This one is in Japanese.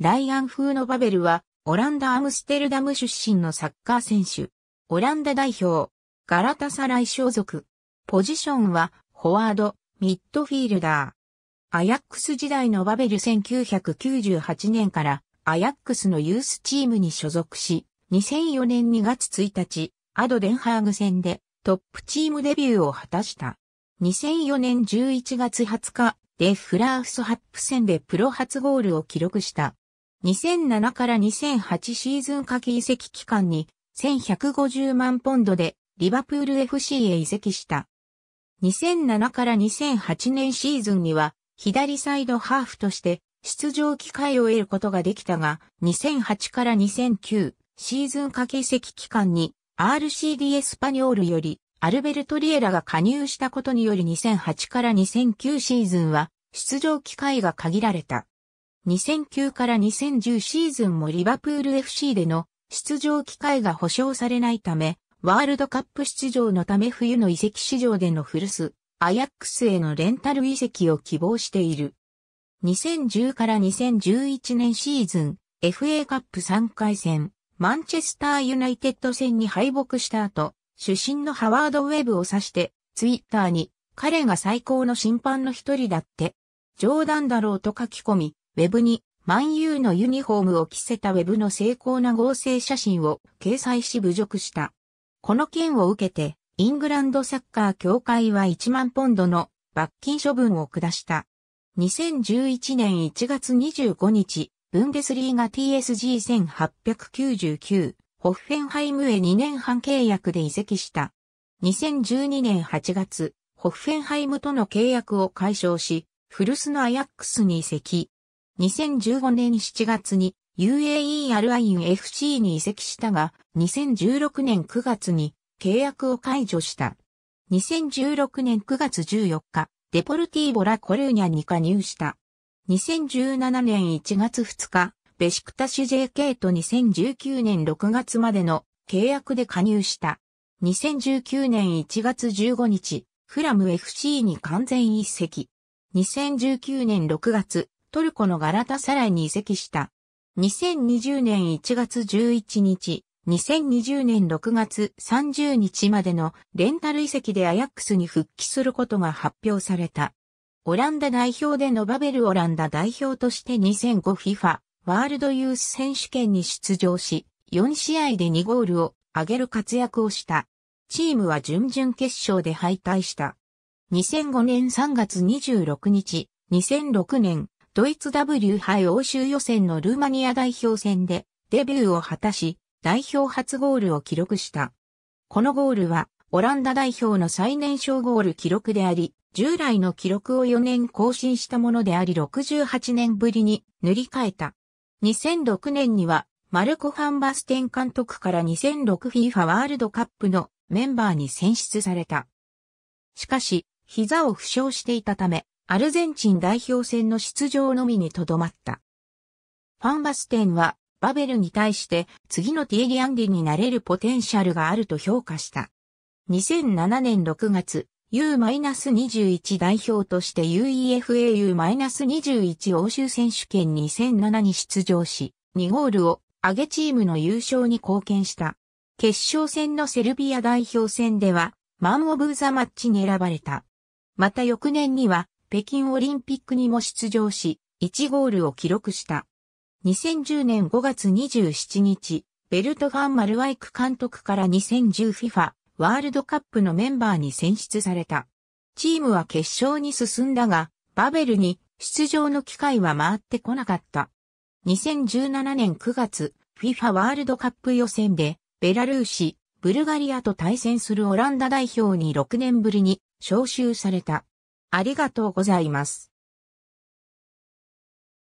ライアン・フーノ・バベルは、オランダ・アムステルダム出身のサッカー選手。オランダ代表。ガラタサライ所属。ポジションは、フォワード、ミッドフィールダー。アヤックス時代のバベル1998年からアヤックスのユースチームに所属し、2004年2月1日、 ADOデンハーグ戦でトップチームデビューを果たした。2004年11月20日、デ・フラーフスハップ戦でプロ初ゴールを記録した。2007から2008シーズン夏季移籍期間に1150万ポンドでリバプール FC へ移籍した。2007から2008年シーズンには左サイドハーフとして出場機会を得ることができたが、2008から2009シーズン夏季移籍期間に RCD エスパニョールよりアルベルト・リエラが加入したことにより2008から2009シーズンは出場機会が限られた。2009から2010シーズンもリバプール FC での出場機会が保証されないため、ワールドカップ出場のため冬の移籍市場での古巣、アヤックスへのレンタル移籍を希望している。2010から2011年シーズン、FA カップ3回戦、マンチェスターユナイテッド戦に敗北した後、主審のハワードウェブを指して、ツイッターに、彼が最高の審判の一人だって、冗談だろうと書き込み、ウェブに、万有のユニフォームを着せたウェブの精巧な合成写真を掲載し侮辱した。この件を受けて、イングランドサッカー協会は1万ポンドの罰金処分を下した。2011年1月25日、ブンデスリーガ TSG1899、ホッフェンハイムへ2年半契約で移籍した。2012年8月、ホッフェンハイムとの契約を解消し、古巣のアヤックスに移籍。2015年7月に UAE アルアイン FC に移籍したが、2016年9月に契約を解除した。2016年9月14日、デポルティーボラコルーニャに加入した。2017年1月2日、ベシクタシュ JK と2019年6月までの契約で加入した。2019年1月15日、フラム FC に完全移籍。2019年6月、トルコのガラタサライに移籍した。2020年1月11日、2020年6月30日までのレンタル移籍でアヤックスに復帰することが発表された。オランダ代表でのバベルオランダ代表として 2005FIFA ワールドユース選手権に出場し、4試合で2ゴールを挙げる活躍をした。チームは準々決勝で敗退した。2005年3月26日、2006年ドイツ W 杯欧州予選のルーマニア代表戦でデビューを果たし、代表初ゴールを記録した。このゴールは、オランダ代表の最年少ゴール記録であり、従来の記録を4年更新したものであり68年ぶりに塗り替えた。2006年には、マルコ・ファンバステン監督から 2006FIFA ワールドカップのメンバーに選出された。しかし、膝を負傷していたため、アルゼンチン代表戦の出場のみにとどまった。ファンバステンはバベルに対して次のティエリアンディになれるポテンシャルがあると評価した。2007年6月、U-21 代表として UEFAU-21 欧州選手権2007に出場し、2ゴールを上げチームの優勝に貢献した。決勝戦のセルビア代表戦では、マン・オブ・ザ・マッチに選ばれた。また翌年には、北京オリンピックにも出場し、1ゴールを記録した。2010年5月27日、ベルトファン・マルワイク監督から 2010FIFA ワールドカップのメンバーに選出された。チームは決勝に進んだが、バベルに出場の機会は回ってこなかった。2017年9月、FIFA ワールドカップ予選で、ベラルーシ、ブルガリアと対戦するオランダ代表に6年ぶりに招集された。ありがとうございます。